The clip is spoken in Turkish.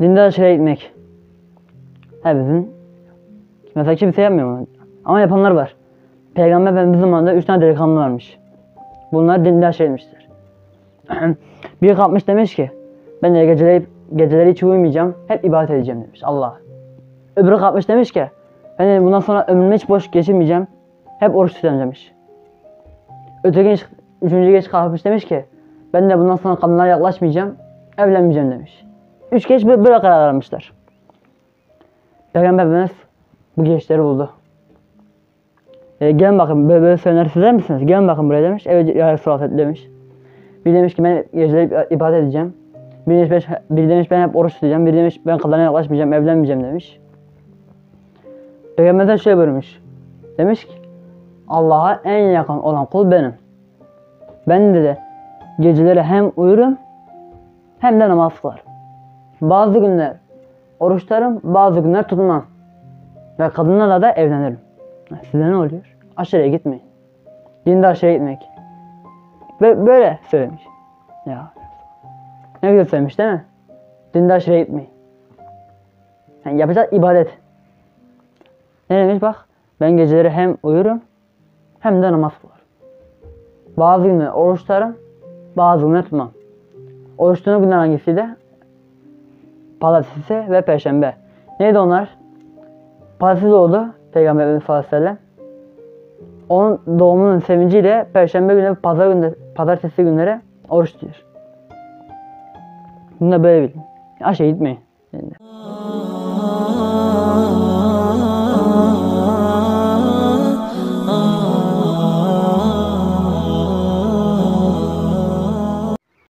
Dindar şeye gitmek. Hepimizin. Mesela kimse yapmıyor bunu. Ama yapanlar var. Peygamber Efendimiz zamanında 3 tane delikanlı varmış. Bunlar dindar şeymişler. Biri kalkmış demiş ki ben de geceleri, geceleri hiç uyumayacağım. Hep ibadet edeceğim demiş Allah. Öbürü kalkmış demiş ki ben de bundan sonra ömrümü hiç boş geçirmeyeceğim. Hep oruç tutacağım demiş. Öteki üçüncü genç kalkmış demiş ki ben de bundan sonra kadınlara yaklaşmayacağım. Evlenmeyeceğim demiş. Üç genç böyle, karar almışlar. Peygamber Efendimiz bu gençleri buldu. E, gelin bakın böyle, böyle söylenir sizler misiniz? Gelin bakın buraya demiş. Evet ya Resulallah demiş. Biri demiş ki ben geceleri ibadet edeceğim. Biri demiş, ben, biri demiş ben hep oruç tutacağım. Biri demiş ben kadına yaklaşmayacağım, evlenmeyeceğim demiş. Peygamberden şöyle buyurmuş. Demiş ki Allah'a en yakın olan kul benim. Ben de, de geceleri hem uyurum hem de namaz kılarım. Bazı günler oruç tutarım, bazı günler tutmam. Ve kadınlarla da evlenirim. Size ne oluyor? Aşırıya gitmeyin. Dinde aşırıya gitmek. Ve böyle söylemiş. Ya. Ne güzel söylemiş değil mi? Dinde aşırıya gitmeyin. Yani yapacak ibadet. Ne demiş bak? Ben geceleri hem uyurum hem de namaz kılarım. Bazı günler oruç tutarım, bazı günler tutmam. Oruç tuttuğum günler hangisiydi? Pazartesi ve Perşembe. Neydi onlar? Pazartesi doğdu Peygamber Efendimiz sallallahu. Onun doğumunun sevinciyle Perşembe günü, pazar günü, pazartesi günleri oruç tutuyor. Bunu da böyle bilin. Aşağı gitmeyin.